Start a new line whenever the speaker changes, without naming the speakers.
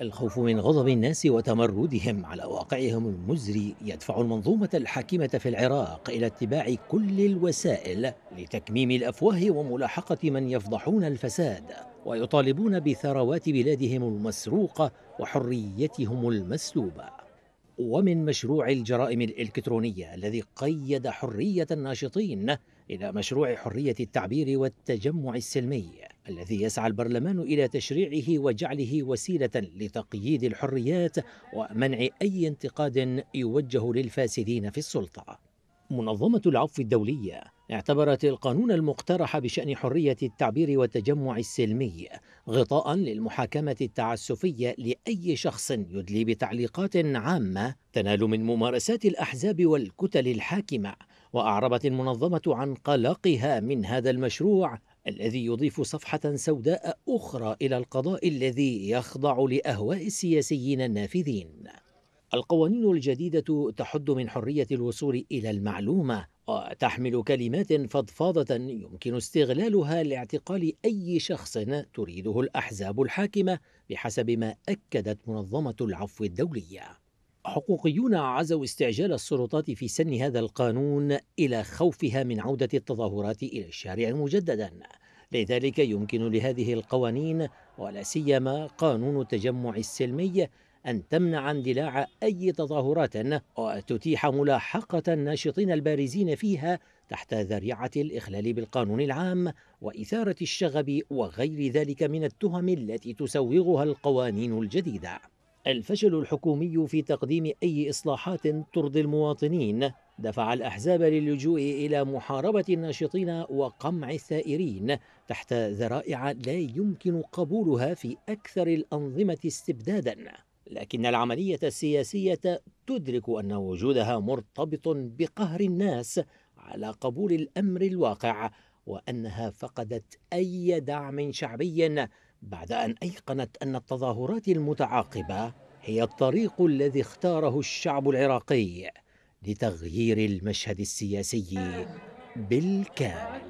الخوف من غضب الناس وتمردهم على واقعهم المزري يدفع المنظومة الحاكمة في العراق إلى اتباع كل الوسائل لتكميم الأفواه وملاحقة من يفضحون الفساد ويطالبون بثروات بلادهم المسروقة وحريتهم المسلوبة. ومن مشروع الجرائم الإلكترونية الذي قيد حرية الناشطين إلى مشروع حرية التعبير والتجمع السلمي الذي يسعى البرلمان إلى تشريعه وجعله وسيلة لتقييد الحريات ومنع أي انتقاد يوجه للفاسدين في السلطة. منظمة العفو الدولية اعتبرت القانون المقترح بشأن حرية التعبير والتجمع السلمي غطاء للمحاكمة التعسفية لأي شخص يدلي بتعليقات عامة تنال من ممارسات الأحزاب والكتل الحاكمة. وأعربت المنظمة عن قلقها من هذا المشروع الذي يضيف صفحة سوداء أخرى إلى القضاء الذي يخضع لأهواء السياسيين النافذين القوانين الجديدة تحد من حرية الوصول إلى المعلومة وتحمل كلمات فضفاضة يمكن استغلالها لاعتقال أي شخص تريده الأحزاب الحاكمة بحسب ما أكدت منظمة العفو الدولية. حقوقيون عزوا استعجال السلطات في سن هذا القانون إلى خوفها من عودة التظاهرات إلى الشارع مجددا. لذلك يمكن لهذه القوانين ولا سيما قانون التجمع السلمي أن تمنع اندلاع أي تظاهرات وتتيح ملاحقة الناشطين البارزين فيها تحت ذريعة الإخلال بالقانون العام وإثارة الشغب وغير ذلك من التهم التي تسوغها القوانين الجديدة. الفشل الحكومي في تقديم أي إصلاحات ترضي المواطنين دفع الأحزاب للجوء إلى محاربة الناشطين وقمع الثائرين تحت ذرائع لا يمكن قبولها في أكثر الأنظمة استبدادا. لكن العملية السياسية تدرك أن وجودها مرتبط بقهر الناس على قبول الأمر الواقع وأنها فقدت أي دعم شعبي بعد أن أيقنت أن التظاهرات المتعاقبة هي الطريق الذي اختاره الشعب العراقي. لتغيير المشهد السياسي بالكامل.